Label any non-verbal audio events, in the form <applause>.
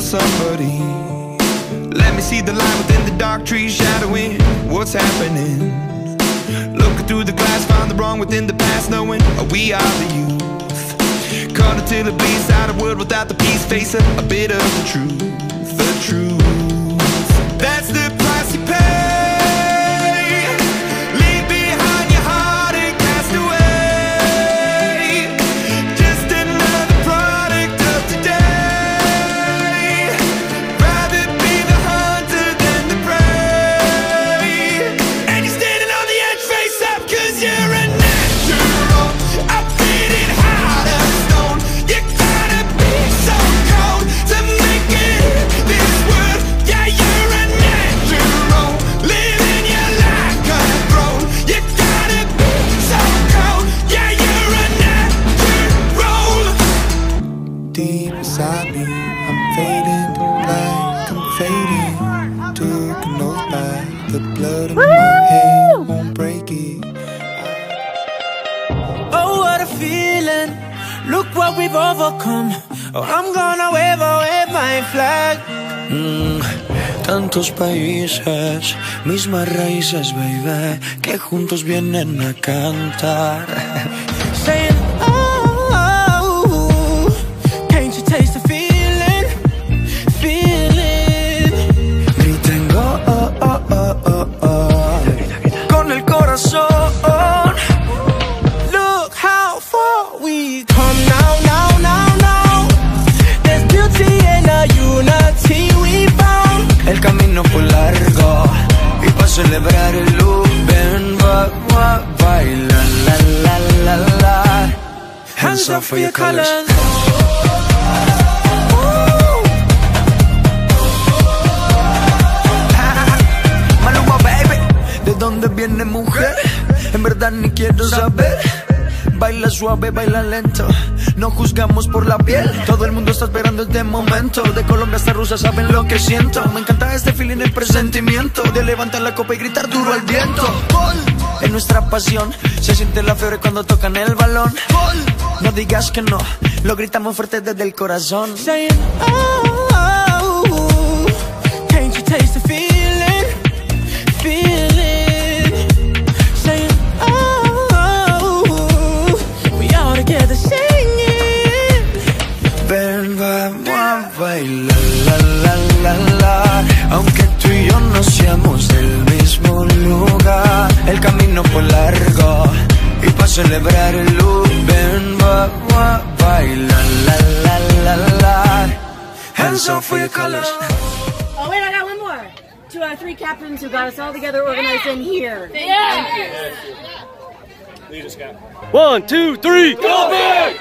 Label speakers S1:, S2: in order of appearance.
S1: Somebody let me see the light within the dark trees shadowing what's happening? Looking through the glass, find the wrong within the past, knowing we are the youth. Caught until it bleeds out a world without the peace, face a, a bit of the truth, the truth. That's the the blood in my head, won't break it.
S2: Oh, what a feeling. Look what we've overcome. Oh, I'm gonna wave, away my flag.
S3: Mm, tantos países, mismas raíces, baby, que juntos vienen a cantar. <laughs>
S2: Saying, oh, oh, can't you taste the feeling?
S3: Y para celebrar el look, ven, va, va, baila, la, la, la, la.
S2: Hands up for your colors.
S3: ¿De dónde viene mujer? En verdad ni quiero saber. Baila suave, baila lento. No juzgamos por la piel. Todo el mundo está esperando este momento. De Colombia hasta Rusia saben lo que siento. Me encanta este feeling, el presentimiento. De levantar la copa y gritar duro al viento. Gol. En nuestra pasión se siente la fiebre cuando tocan el balón. No digas que no, lo gritamos fuerte desde el corazón.
S2: Saying, oh, oh, can't you taste the feeling?
S3: Y celebrar el look, ven, vamos a bailar, la, la, la, la. Hands up for your colors.
S4: Oh wait, I got one more. To our three captains who got us all together organized in here.
S5: One, two, three, go big!